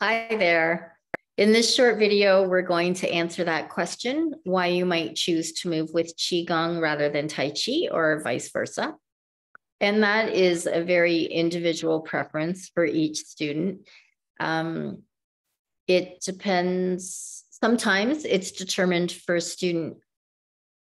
Hi there. In this short video, we're going to answer that question, why you might choose to move with Qigong rather than Tai Chi or vice versa. And that is a very individual preference for each student. Um, it depends, sometimes it's determined for a student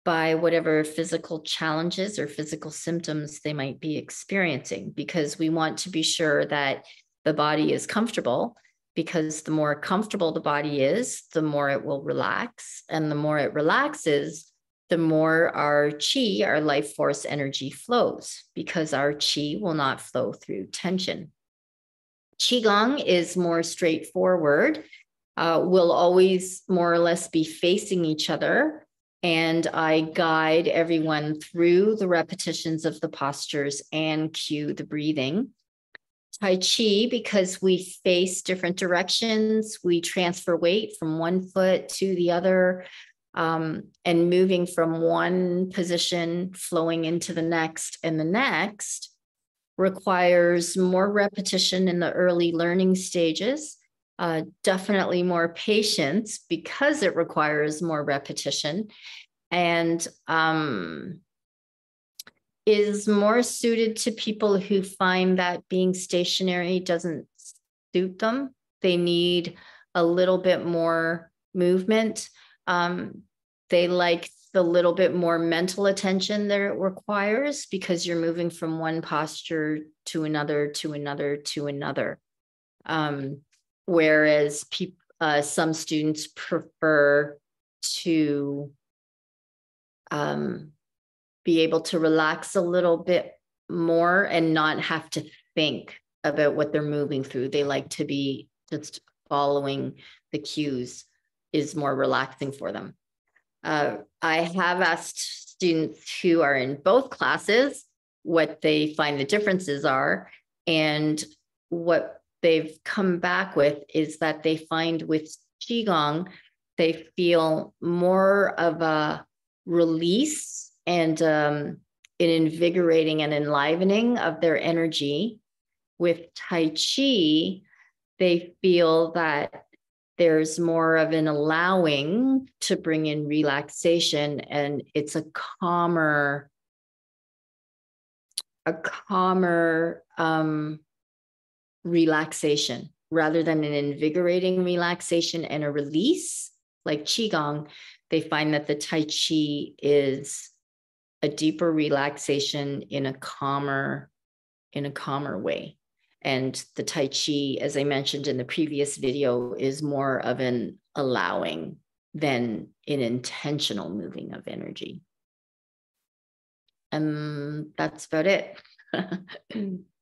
by whatever physical challenges or physical symptoms they might be experiencing, because we want to be sure that the body is comfortable because the more comfortable the body is, the more it will relax. And the more it relaxes, the more our chi, our life force energy flows, because our chi will not flow through tension. Qigong is more straightforward. Uh, we'll always more or less be facing each other. And I guide everyone through the repetitions of the postures and cue the breathing. Tai Chi, because we face different directions, we transfer weight from one foot to the other, um, and moving from one position, flowing into the next and the next requires more repetition in the early learning stages. Uh, definitely more patience because it requires more repetition. And um, is more suited to people who find that being stationary doesn't suit them. They need a little bit more movement. Um, they like the little bit more mental attention that it requires because you're moving from one posture to another, to another, to another. Um, whereas pe- uh, some students prefer to um, be able to relax a little bit more and not have to think about what they're moving through. They like to be just following the cues is more relaxing for them. Uh, I have asked students who are in both classes what they find the differences are. And what they've come back with is that they find with Qigong, they feel more of a release and um, an invigorating and enlivening of their energy. With Tai Chi, they feel that there's more of an allowing to bring in relaxation and it's a calmer a calmer um, relaxation rather than an invigorating relaxation and a release like qigong they find that the tai chi is a deeper relaxation in a calmer in a calmer way. And the tai chi as i mentioned in the previous video is more of an allowing than an intentional moving of energy. And that's about it